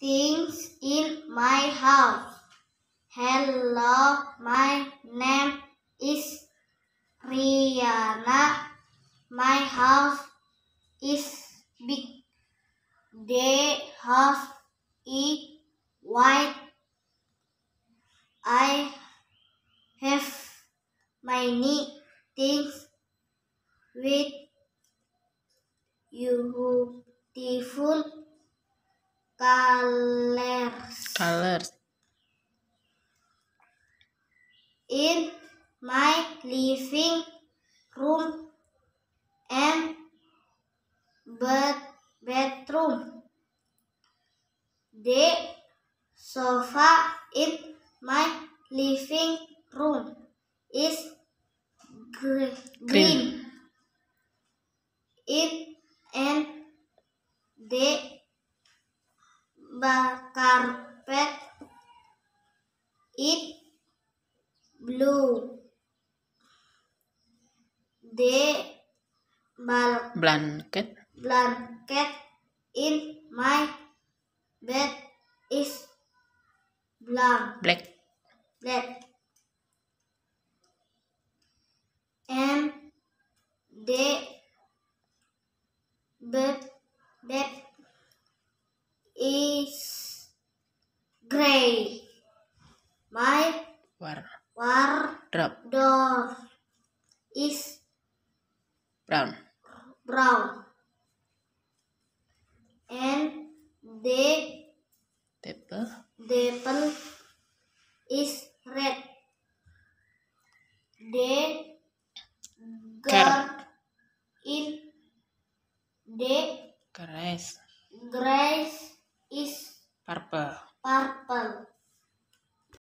things in my house. Hello, my name is Rihanna. My house is big. The house is white. I have many things with you beautiful colors. Colors. In my living room and bed bedroom. The sofa in my living room is green. green. It and the carpet it blue the bal blanket blanket in my bed is blank black black and the My war wardrobe is brown. Brown. And the table table is red. The girl in the grass grass is purple.